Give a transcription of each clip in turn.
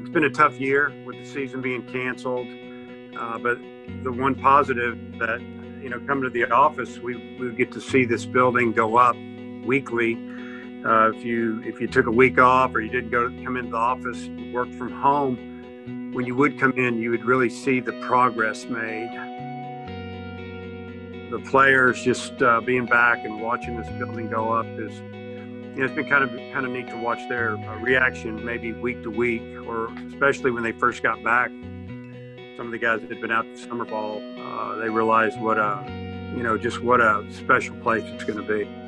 It's been a tough year with the season being canceled, uh, but the one positive that you know coming to the office, we we get to see this building go up weekly. Uh, if you if you took a week off or you didn't go to, come into the office, work from home, when you would come in, you would really see the progress made. The players just uh, being back and watching this building go up is you know, it's been kind of kind of neat to watch their uh, reaction, maybe week to week, or especially when they first got back. Some of the guys that had been out to summer ball, uh, they realized what a, you know, just what a special place it's going to be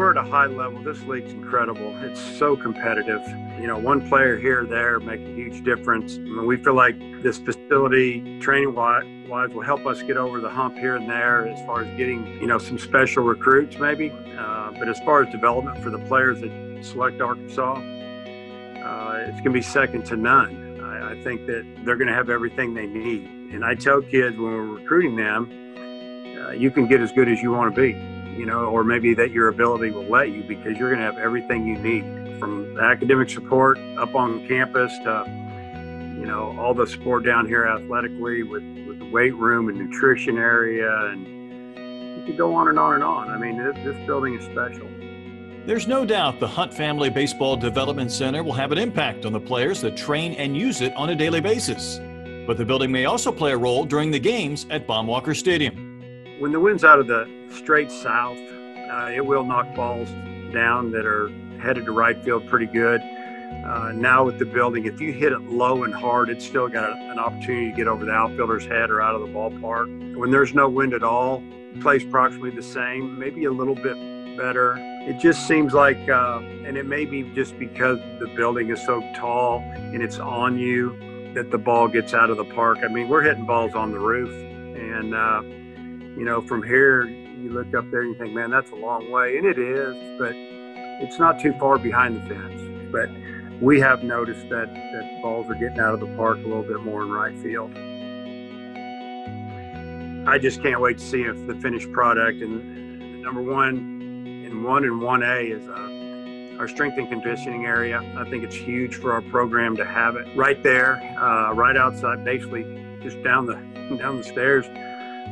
we're at a high level. This league's incredible. It's so competitive. You know, one player here or there make a huge difference. I mean, we feel like this facility, training wise, will help us get over the hump here and there as far as getting, you know, some special recruits maybe. Uh, but as far as development for the players that select Arkansas, uh, it's going to be second to none. I, I think that they're going to have everything they need. And I tell kids when we're recruiting them, uh, you can get as good as you want to be you know, or maybe that your ability will let you because you're going to have everything you need from academic support up on campus to, you know, all the support down here athletically with, with the weight room and nutrition area. And you could go on and on and on. I mean, this, this building is special. There's no doubt the Hunt Family Baseball Development Center will have an impact on the players that train and use it on a daily basis. But the building may also play a role during the games at Baum-Walker Stadium when the wind's out of the straight south, uh, it will knock balls down that are headed to right field pretty good. Uh, now with the building, if you hit it low and hard, it's still got an opportunity to get over the outfielder's head or out of the ballpark. When there's no wind at all, plays approximately the same, maybe a little bit better. It just seems like, uh, and it may be just because the building is so tall and it's on you that the ball gets out of the park. I mean, we're hitting balls on the roof, and uh, you know, from here, you look up there and you think, man, that's a long way. And it is, but it's not too far behind the fence. But we have noticed that, that balls are getting out of the park a little bit more in right field. I just can't wait to see if the finished product and number one in one and one A is uh, our strength and conditioning area. I think it's huge for our program to have it right there, uh, right outside, basically just down the down the stairs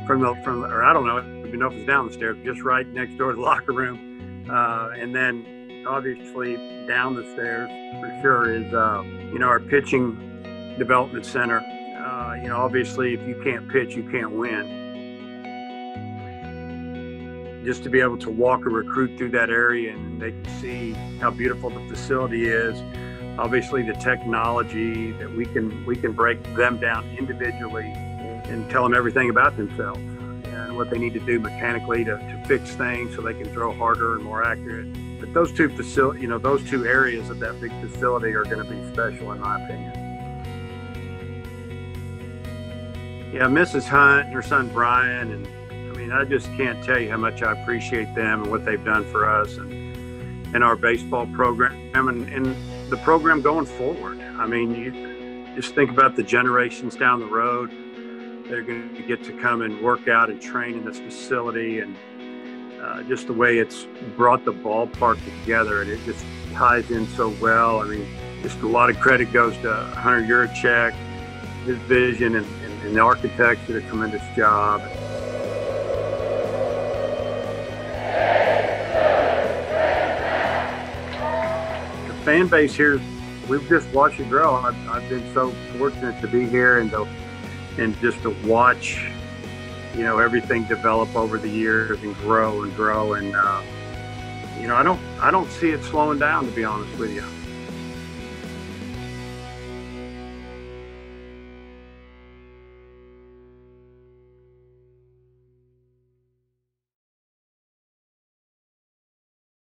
from the from or I don't know even know if it's down the stairs, just right next door to the locker room, uh, and then obviously down the stairs for sure is uh, you know our pitching development center. Uh, you know, obviously if you can't pitch, you can't win. Just to be able to walk a recruit through that area and they can see how beautiful the facility is obviously the technology that we can we can break them down individually and tell them everything about themselves and what they need to do mechanically to, to fix things so they can throw harder and more accurate. But those two facility, you know, those two areas of that big facility are going to be special in my opinion. Yeah, Mrs. Hunt and her son Bryan, and I mean, I just can't tell you how much I appreciate them and what they've done for us and and our baseball program and, and the program going forward. I mean, you just think about the generations down the road they're going to get to come and work out and train in this facility and uh, just the way it's brought the ballpark together and it just ties in so well. I mean, just a lot of credit goes to Hunter Yurachek, his vision, and, and, and the architects did a tremendous job. The fan base here, we've just watched it grow. I've, I've been so fortunate to be here and to and just to watch, you know, everything develop over the years and grow and grow. And, uh, you know, I don't, I don't see it slowing down, to be honest with you.